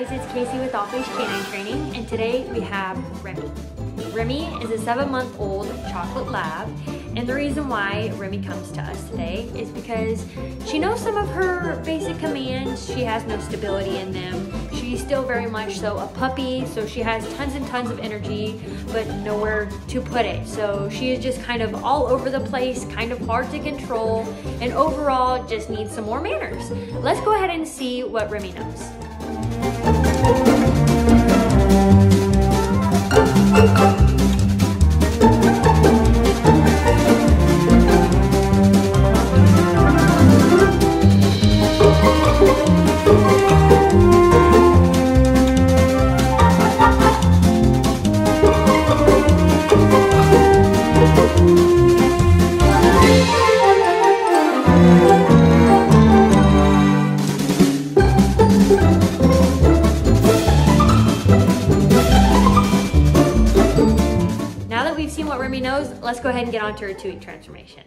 guys, it's Kasey with Off-Leash K9 Training, and today we have Remi. Remi is a seven month old chocolate lab, and the reason why Remi comes to us today is because she knows some of her basic commands. She has no stability in them. She's still very much so a puppy, so she has tons and tons of energy, but nowhere to put it. So she is just kind of all over the place, kind of hard to control, and overall just needs some more manners. Let's go ahead and see what Remi knows. thank you let's go ahead and get on to our two-week transformation.